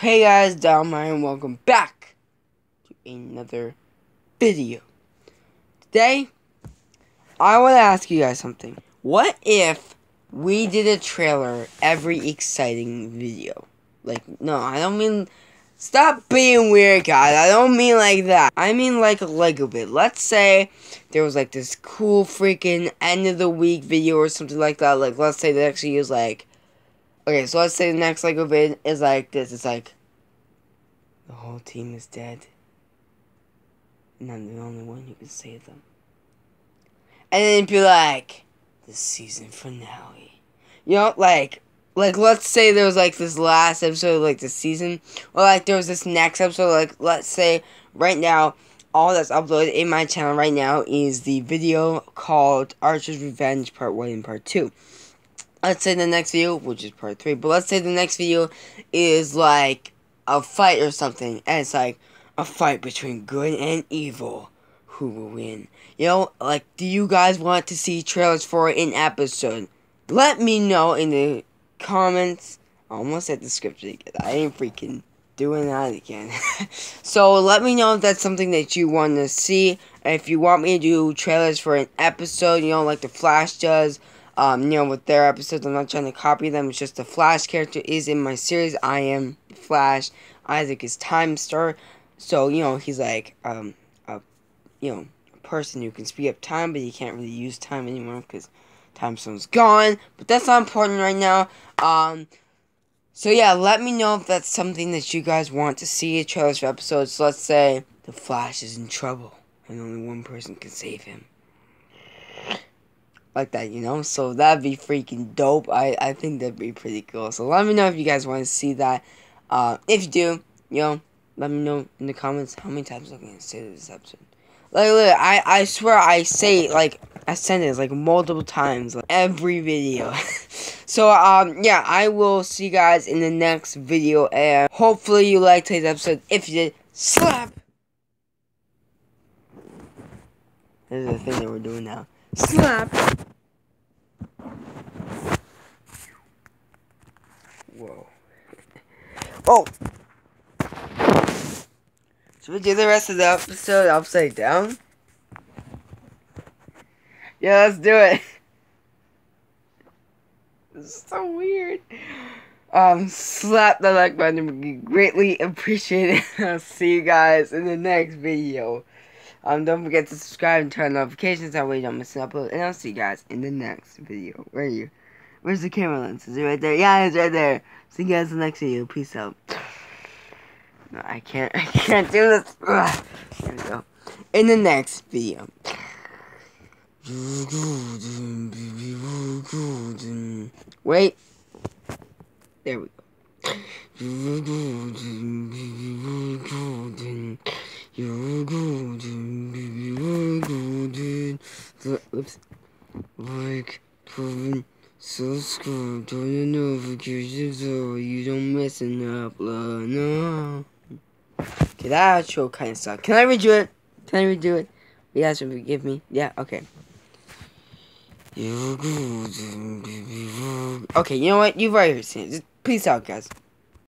Hey guys, Dalmire and welcome back to another video. Today, I want to ask you guys something. What if we did a trailer every exciting video? Like, no, I don't mean... Stop being weird, guys. I don't mean like that. I mean like a Lego bit. Let's say there was like this cool freaking end of the week video or something like that. Like, let's say they actually use like Okay, so let's say the next Lego vid is like this. It's like, the whole team is dead. And I'm the only one who can save them. And then it'd be like, the season finale. You know, like, like let's say there was like this last episode of like the season. Or like there was this next episode, like let's say right now, all that's uploaded in my channel right now is the video called Archer's Revenge Part 1 and Part 2 let's say the next video, which is part three, but let's say the next video is like a fight or something, and it's like a fight between good and evil. Who will win? You know, like, do you guys want to see trailers for an episode? Let me know in the comments. I almost said the script again. I ain't freaking doing that again. so let me know if that's something that you want to see. If you want me to do trailers for an episode, you know, like the Flash does um, you know, with their episodes. I'm not trying to copy them. It's just the Flash character is in my series. I am Flash. Isaac is Time Star. So, you know, he's like, um, a, you know, a person who can speed up time, but he can't really use time anymore because time stone's gone. But that's not important right now. Um, so yeah, let me know if that's something that you guys want to see trailers for episodes. Let's say the Flash is in trouble and only one person can save him like that, you know? So that'd be freaking dope. I, I think that'd be pretty cool. So let me know if you guys want to see that. Uh, if you do, you know, let me know in the comments how many times I'm going to say this episode. Like, look, I, I swear I say, like, a sentence, like, multiple times, like, every video. so, um, yeah, I will see you guys in the next video, and hopefully you liked today's episode. If you did, slap! This is the thing that we're doing now. Slap! Whoa. Oh! Should we do the rest of the episode upside down? Yeah, let's do it. This is so weird. Um, slap the like button would be greatly. I'll see you guys in the next video. Um, don't forget to subscribe and turn on notifications that way you don't miss an upload. And I'll see you guys in the next video. Where are you? Where's the camera lens? Is it right there? Yeah, it's right there. See you guys in the next video. Peace out. No, I can't. I can't do this. Here we go. In the next video. Wait. There we go. Oops. Like, comment, subscribe, turn your notifications so you don't miss an upload. No. Okay, that outro kind of sucked. Can I redo it? Can I redo it? You guys will forgive me? Yeah, okay. Okay, you know what? You've already seen it. Just peace out, guys.